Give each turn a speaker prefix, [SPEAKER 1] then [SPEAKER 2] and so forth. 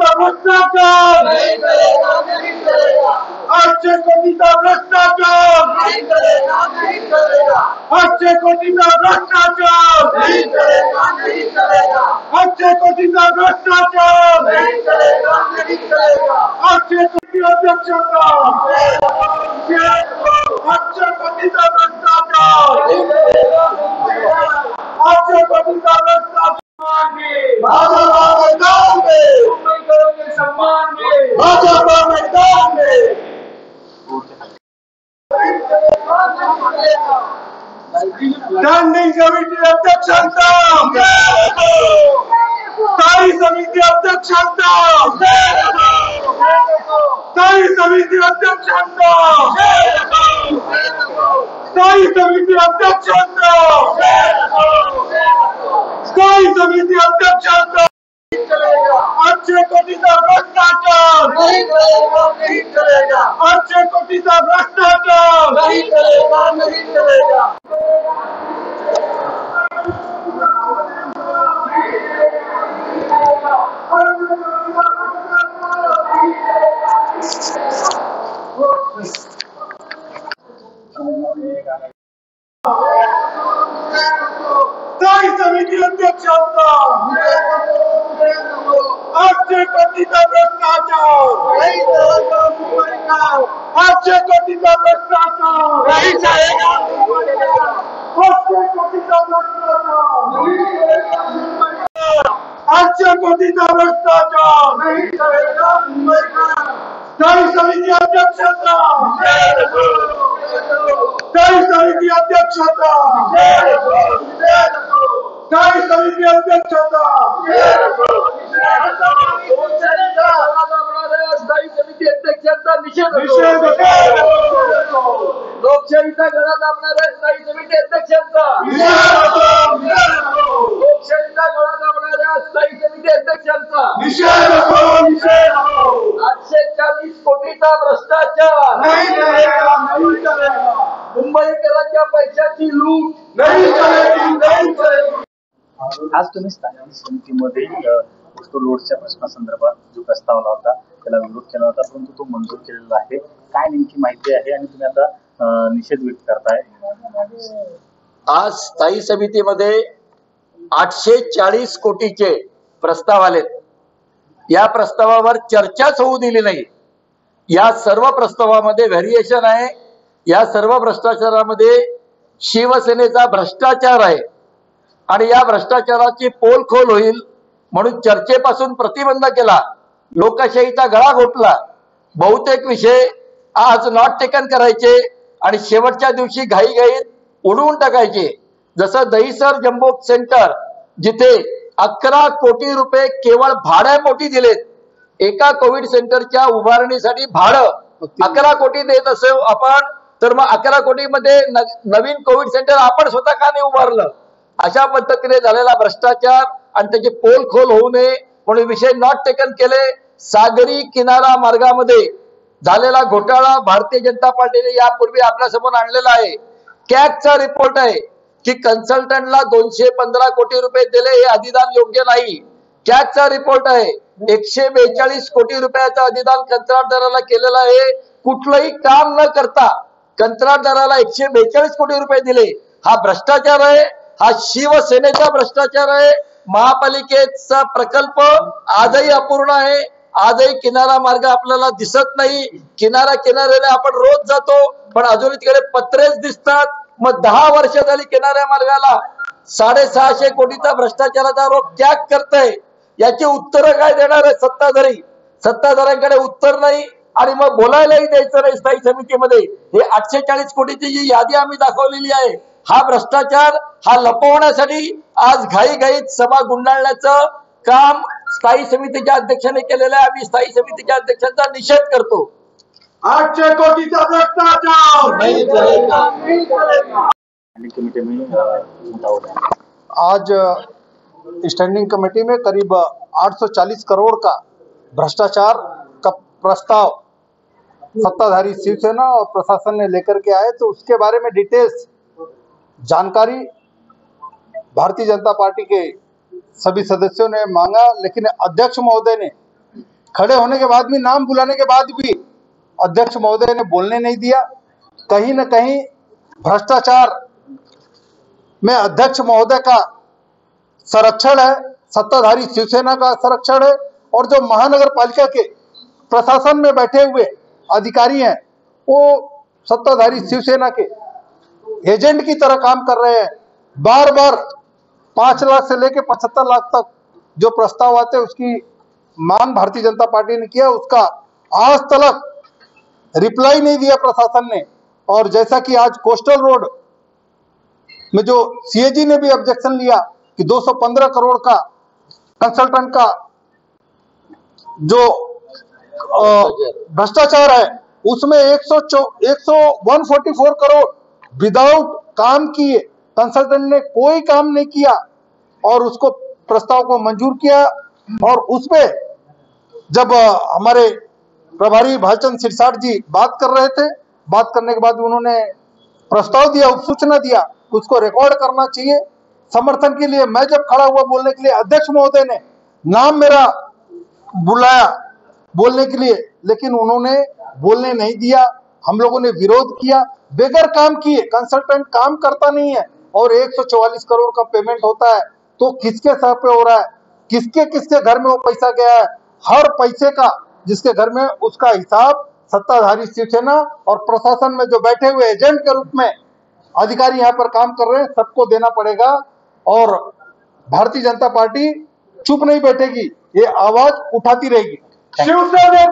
[SPEAKER 1] कोटीचा भ्रष्टाचार
[SPEAKER 2] नहीं करेगा नहीं करेगा
[SPEAKER 1] आठशे कोटीचा भ्रष्टाचार
[SPEAKER 2] नहीं करेगा नहीं करेगा
[SPEAKER 1] आठशे कोटीचा भ्रष्टाचार
[SPEAKER 2] नहीं करेगा नहीं करेगा
[SPEAKER 1] आठशे कोटीचा भ्रष्टाचार
[SPEAKER 2] नहीं करेगा नहीं करेगा
[SPEAKER 1] आठशे कोटी अध्यक्षता आठशे कोटीचा भ्रष्टाचार स्टँडिंग कमिटी अध्यक्षांचा स्थायी समिती अध्यक्षांचा स्थायी समिती अध्यक्षांचा स्थायी समिती अध्यक्षांचा स्थायी समिती अध्यक्षांचा आठशे कोटीचा भ्रष्टाचार
[SPEAKER 2] नहीं करेगा नहीं करेगा
[SPEAKER 1] आठशे कोटीचा भ्रष्टाचार
[SPEAKER 2] नहीं करेगा नहीं करेगा का
[SPEAKER 1] आठशे कोटीचा भ्रष्टाचार
[SPEAKER 2] नहीं जाएगा मुंबई का
[SPEAKER 1] आठशे कोटीचा भ्रष्टाचार स्थायी समिती अध्यक्षांचा स्थायी समिती समिती अध्यक्षांचा
[SPEAKER 2] निषेध. लोकशाहीचा गळा दाबणाऱ्या स्थायी समिती अध्यक्षांचा लोकशाहीचा गळा दाबणाऱ्या स्थायी समिती अध्यक्षांचा
[SPEAKER 1] निषेध निषेध
[SPEAKER 2] आठशे चाळीस कोटीचा भ्रष्टाचार. मुंबईकरांच्या पैशाची लूट.
[SPEAKER 3] आज तुम्ही स्थानिक समितीमध्ये लोडच्या प्रश्नासंदर्भात जो प्रस्ताव आला होता त्याला विरोध केला होता परंतु तो मंजूर केलेला आहे. काय नेमकी माहिती आहे आणि तुम्ही आता निषेध व्यक्त करताय?
[SPEAKER 2] आज स्थायी समितीमध्ये आठशे चाळीस कोटीचे प्रस्ताव आलेत. या प्रस्तावावर चर्चाच होऊ दिली नाही. या सर्व प्रस्तावामध्ये व्हेरिएशन आहे. या सर्व भ्रष्टाचारामध्ये शिवसेनेचा भ्रष्टाचार आहे. आणि या भ्रष्टाचाराची पोलखोल होईल म्हणून चर्चेपासून प्रतिबंध केला. लोकशाहीचा गळा घोटला. बहुतेक विषय आज नॉट टेकन करायचे आणि शेवटच्या दिवशी घाईघाईत उडवून टाकायचे. जसं दहीसर जम्बो सेंटर जिथे अकरा कोटी रुपये केवळ भाड्यापोटी दिलेत. एका कोविड सेंटरच्या उभारणीसाठी भाडं अकरा कोटी देत असेल आपण तर मग अकरा कोटीमध्ये नवीन कोविड सेंटर आपण स्वतः का नाही उभारलं? अशा पद्धतीने झालेला भ्रष्टाचार आणि त्याची पोल खोल होऊ नये म्हणून विषय नॉट टेकन केले. सागरी किनारा मार्गामध्ये झालेला घोटाळा भारतीय जनता पार्टीने यापूर्वी आपल्यासमोर आणलेला आहे. कॅगचा रिपोर्ट आहे की कन्सल्टंटला दोनशे पंधरा कोटी रुपये दिले हे अधिदान योग्य नाही. कॅगचा रिपोर्ट आहे एकशे बेचाळीस कोटी रुपयाचं अधिदान कंत्राटदाराला केलेलं आहे. कुठलंही काम न करता कंत्राटदाराला एकशे बेचाळीस कोटी रुपये दिले. हा भ्रष्टाचार आहे हा शिवसेनेचा भ्रष्टाचार आहे. महापालिकेचा प्रकल्प आजही अपूर्ण आहे. आजही किनारा मार्ग आपल्याला दिसत नाही. किनारा किनाऱ्याने आपण रोज जातो पण अजून तिकडे पत्रेच दिसतात. मग दहा वर्ष झाली किनाऱ्या मार्गाला. साडेसहाशे कोटीचा भ्रष्टाचाराचा आरोप त्याग करताय. याची उत्तरं काय देणार आहे सत्ताधारी? सत्ताधाऱ्यांकडे उत्तर नाही आणि मग बोलायलाही द्यायचं नाही स्थायी समितीमध्ये. हे आठशे चाळीस कोटीची जी यादी आम्ही दाखवलेली आहे हा भ्रष्टाचार हा लपवण्यासाठी आज घाईघाईत सभा गुंडाळण्याचं काम स्थायी समितीच्या अध्यक्षाने केलेलं आहे. आम्ही स्थायी समितीच्या अध्यक्षांचा निषेध करतो.
[SPEAKER 1] आठशे कोटीचा भ्रष्टाचार!
[SPEAKER 4] आज स्टैंडिंग कमेटी में करीब 840 करोड़ का भ्रष्टाचार का प्रस्ताव सत्ताधारी शिवसेना और प्रशासन ने लेकर के आए तो उसके बारे में डिटेल्स जानकारी भारतीय जनता पार्टी के सभी सदस्यों ने मांगा, लेकिन अध्यक्ष महोदय ने खड़े होने के बाद भी, नाम बुलाने के बाद भी अध्यक्ष महोदय ने बोलने नहीं दिया। कहीं न कहीं भ्रष्टाचार में अध्यक्ष महोदय का संरक्षण है, सत्ताधारी शिवसेना का संरक्षण है, और जो महानगर पालिका के प्रशासन में बैठे हुए अधिकारी हैं, वो सत्ताधारी शिवसेना के एजेंट की तरह काम कर रहे हैं बार बार पाँच लाख से लेकर पचहत्तर लाख तक जो प्रस्ताव आते हैं उसकी मांग भारतीय जनता पार्टी ने किया उसका आज तक रिप्लाई नहीं दिया प्रशासन ने और जैसा कि आज कोस्टल रोड में जो सीएजी ने भी ऑब्जेक्शन लिया कि 215 करोड़ का कंसल्टेंट का जो भ्रष्टाचार है उसमें 100 100 144 करोड़ विदाउट काम किए कंसल्टेंट ने कोई काम नहीं किया और उसको प्रस्ताव को मंजूर किया और उसमें जब हमारे प्रभारी भालचंद सिरसाट जी बात कर रहे थे, बात करने के बाद उन्होंने प्रस्ताव दिया, सूचना दिया उसको रिकॉर्ड करना चाहिए। समर्थन के लिए मैं जब खड़ा हुआ बोलने के लिए अध्यक्ष महोदय ने नाम मेरा बुलाया बोलने के लिए, लेकिन उन्होंने बोलने नहीं दिया। हम लोगों ने विरोध किया बेगर काम किए कंसल्टेंट काम करता नहीं है और 144 करोड़ का पेमेंट होता है तो किसके सर पे हो रहा है? किसके किसके घर में वो पैसा गया है? हर पैसे का, जिसके घर में उसका हिसाब सत्ताधारी शिवसेना और प्रशासन में जो बैठे हुए एजेंट के रूप में अधिकारी यहाँ पर काम कर रहे हैं, सबको देना पड़ेगा और भारतीय जनता पार्टी चुप नहीं बैठेगी, ये आवाज़ उठाती रहेगी।
[SPEAKER 1] शिवसेना